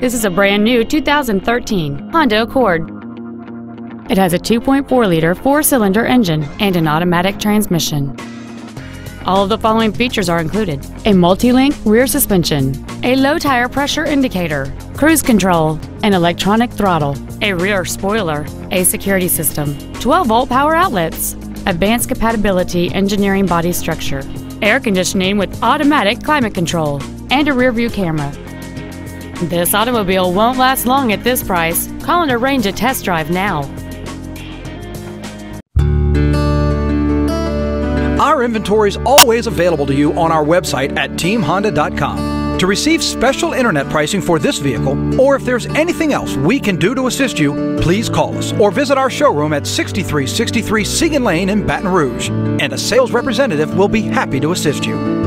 This is a brand new 2013 Honda Accord. It has a 2.4-liter four-cylinder engine and an automatic transmission. All of the following features are included. A multi-link rear suspension, a low tire pressure indicator, cruise control, an electronic throttle, a rear spoiler, a security system, 12-volt power outlets, advanced compatibility engineering body structure, air conditioning with automatic climate control, and a rear view camera. This automobile won't last long at this price. Call and arrange a test drive now. Our inventory is always available to you on our website at teamhonda.com. To receive special internet pricing for this vehicle, or if there's anything else we can do to assist you, please call us or visit our showroom at 6363 Siegen Lane in Baton Rouge, and a sales representative will be happy to assist you.